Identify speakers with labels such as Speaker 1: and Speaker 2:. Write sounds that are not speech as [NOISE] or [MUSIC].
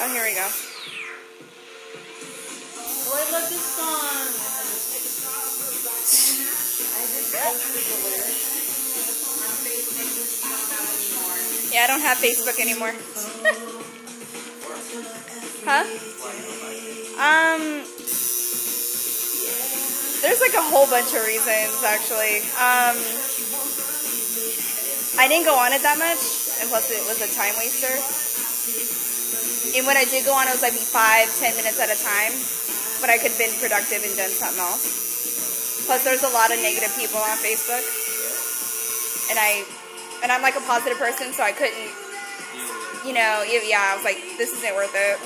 Speaker 1: Oh, here we go.
Speaker 2: Oh, I love this song. I just posted the lyrics on Facebook. This is not anymore.
Speaker 1: Yeah, I don't have Facebook anymore. [LAUGHS] huh? Um, there's like a whole bunch of reasons actually. Um, I didn't go on it that much, and plus it was a time waster. And when I did go on, it was like five, ten minutes at a time. But I could have been productive and done something else. Plus, there's a lot of negative people on Facebook, and I, and I'm like a positive person, so I couldn't, you know, yeah, I was like, this isn't worth it.